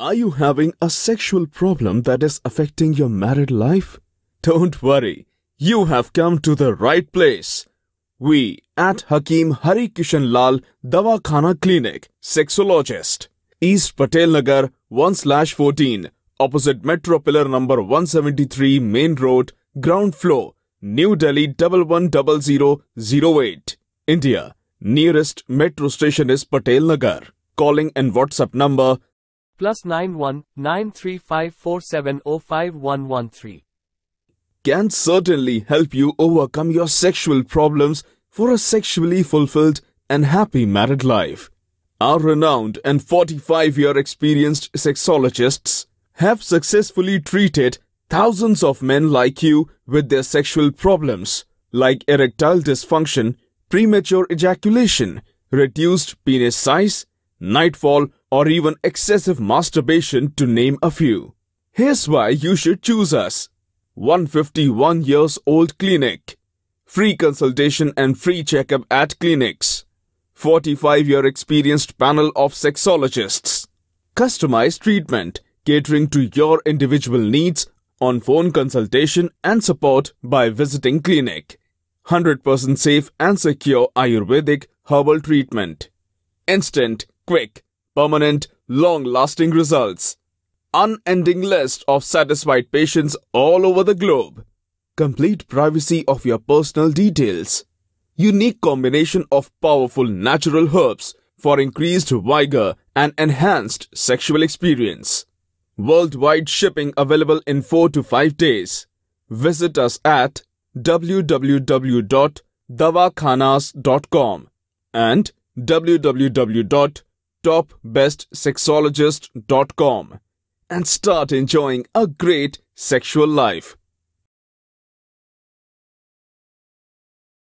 Are you having a sexual problem that is affecting your married life? Don't worry, you have come to the right place. We at Hakim Hari Kishan Lal Dawakhana Clinic, sexologist, East Patel Nagar 1 14, opposite Metro Pillar number 173 Main Road, ground floor, New Delhi 110008, India. Nearest metro station is Patel Nagar. Calling and WhatsApp number plus nine one nine three five four seven zero five one one three. can certainly help you overcome your sexual problems for a sexually fulfilled and happy married life. Our renowned and 45 year experienced sexologists have successfully treated thousands of men like you with their sexual problems like erectile dysfunction, premature ejaculation, reduced penis size, nightfall, or even excessive masturbation to name a few. Here's why you should choose us. 151 years old clinic. Free consultation and free checkup at clinics. 45 year experienced panel of sexologists. Customized treatment catering to your individual needs on phone consultation and support by visiting clinic. 100% safe and secure Ayurvedic herbal treatment. Instant, quick, permanent, long-lasting results. Unending list of satisfied patients all over the globe. Complete privacy of your personal details. Unique combination of powerful natural herbs for increased vigor and enhanced sexual experience. Worldwide shipping available in 4 to 5 days. Visit us at www.dawakhanas.com and www.topbestsexologist.com and start enjoying a great sexual life.